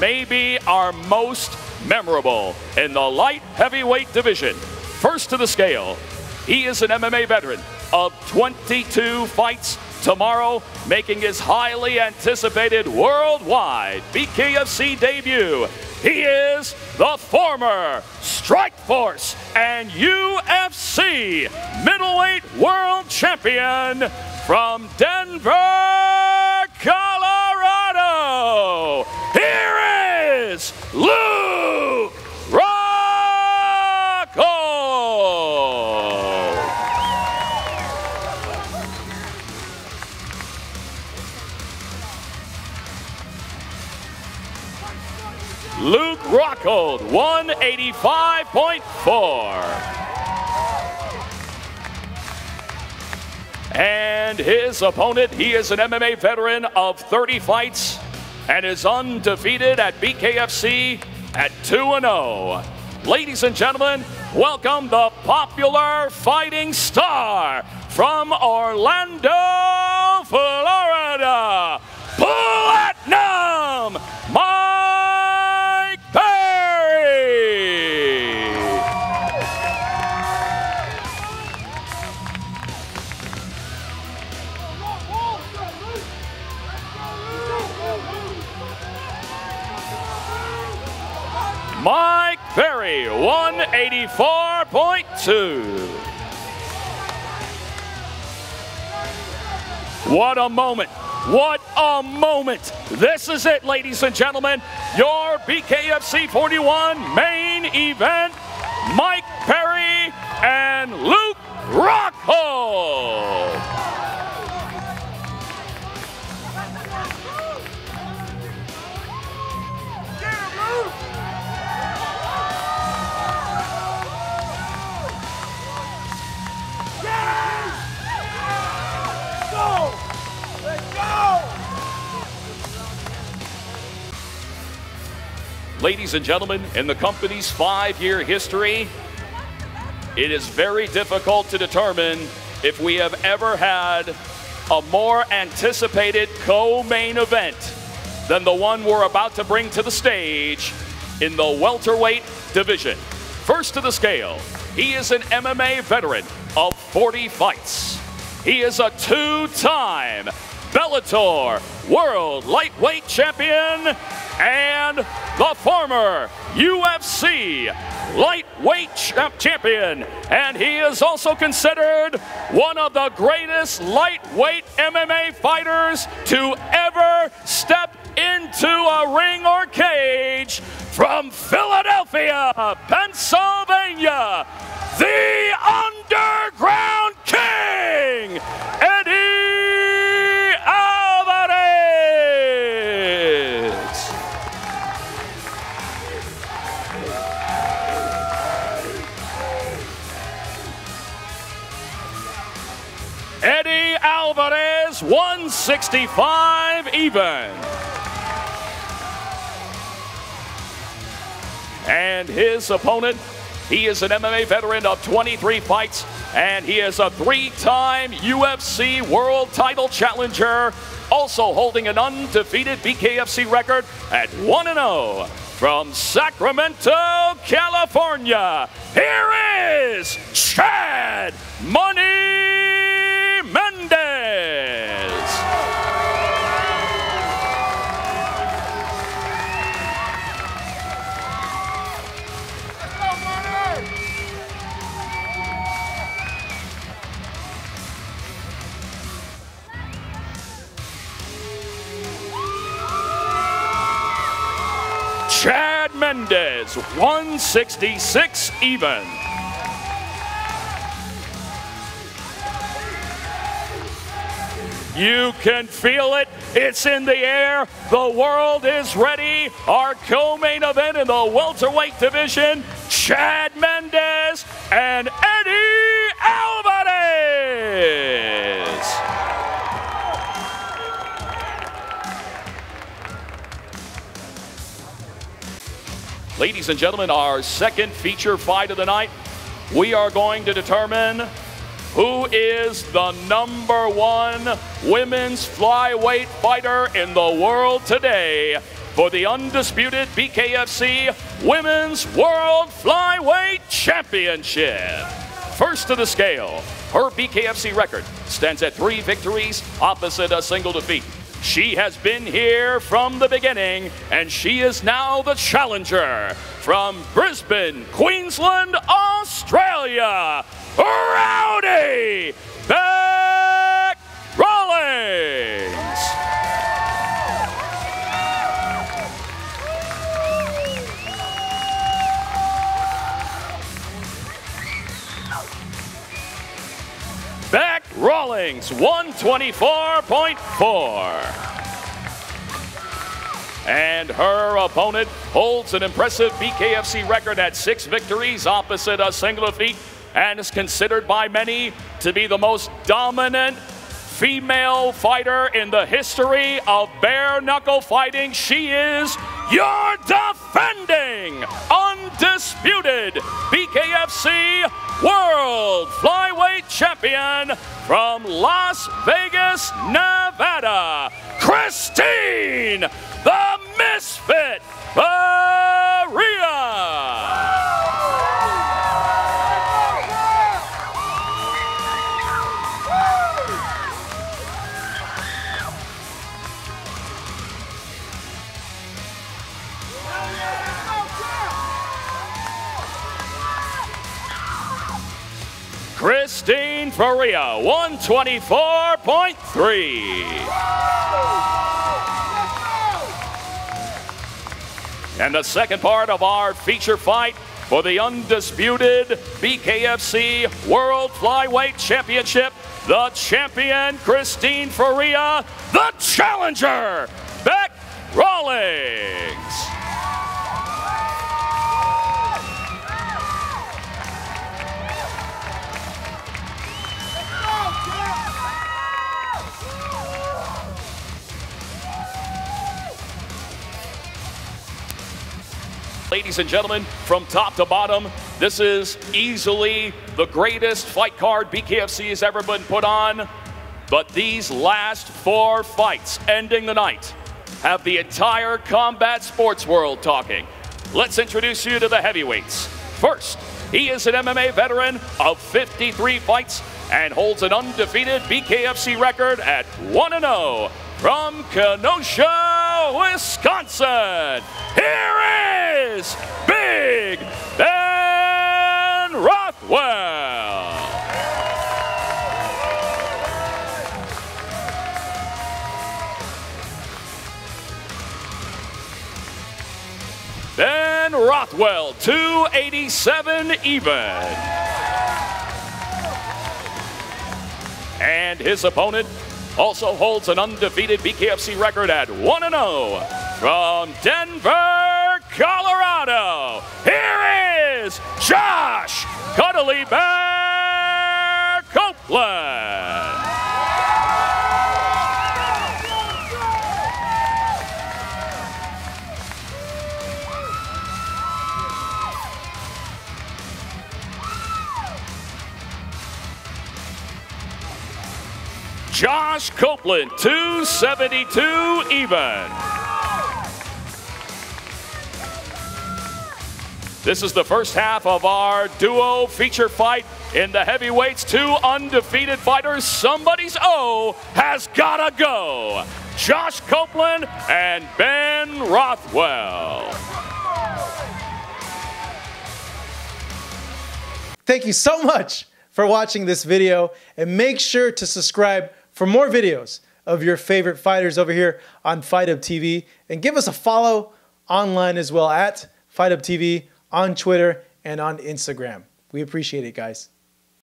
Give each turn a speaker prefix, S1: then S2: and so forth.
S1: may be our most memorable in the light heavyweight division. First to the scale, he is an MMA veteran of 22 fights tomorrow, making his highly anticipated worldwide BKFC debut. He is the former Strikeforce and UFC middleweight world champion from Denver, 185.4. And his opponent, he is an MMA veteran of 30 fights and is undefeated at BKFC at 2 0. Ladies and gentlemen, welcome the popular fighting star from Orlando, Florida, Perry, 184.2. What a moment. What a moment. This is it, ladies and gentlemen. Your BKFC 41 main event. Mike Perry and Luke Rockhold. Ladies and gentlemen, in the company's five year history, it is very difficult to determine if we have ever had a more anticipated co main event than the one we're about to bring to the stage in the welterweight division. First to the scale, he is an MMA veteran of 40 fights. He is a two time Bellator World Lightweight Champion and the former UFC Lightweight Champ- Champion. And he is also considered one of the greatest lightweight MMA fighters to ever step into a ring or cage from Philadelphia, Pennsylvania, the Underground 165 even. And his opponent, he is an MMA veteran of 23 fights, and he is a three time UFC World title challenger, also holding an undefeated BKFC record at 1 0 from Sacramento, California. Here is Chad Money Mendez, 166 even. You can feel it. It's in the air. The world is ready. Our co-main event in the welterweight division, Chad Mendez and Ladies and gentlemen, our second feature fight of the night, we are going to determine who is the number one women's flyweight fighter in the world today. for the undisputed BKFC Women's World Flyweight Championship. First to the scale, her BKFC record stands at three victories opposite a single defeat. She has been here from the beginning, and she is now the challenger from Brisbane, Queensland, Australia, Rowdy Bec Rawlings. Rawlings, 124.4. And her opponent holds an impressive BKFC record at six victories opposite a single defeat and is considered by many to be the most dominant female fighter in the history of bare knuckle fighting. She is your defending, undisputed BKFC World Champion from Las Vegas, Nevada, Christine the Misfit Christine Ferea, 124.3. And the second part of our feature fight for the undisputed BKFC World Flyweight Championship, the champion Christine Ferea, the challenger Bec Rawlings. Ladies and gentlemen, from top to bottom, this is easily the greatest fight card BKFC has ever been put on. But these last four fights ending the night have the entire combat sports world talking. Let's introduce you to the heavyweights. First, he is an MMA veteran of 53 fights and holds an undefeated BKFC record at 1 0 from Kenosha, Wisconsin. Here is Big Ben Rothwell. Ben Rothwell, 287 even. And his opponent also holds an undefeated BKFC record at 1 0 from Denver, Colorado. Here is Josh Cuddly Bear Copeland. Josh Copeland, 272 even. This is the first half of our duo feature fight in the heavyweights. Two undefeated fighters. Somebody's O has gotta go. Josh Copeland and Ben Rothwell.
S2: Thank you so much for watching this video and make sure to subscribe for more videos of your favorite fighters over here on Fight Hub TV. And give us a follow online as well at Fight Hub TV on Twitter and on Instagram. We appreciate it, guys.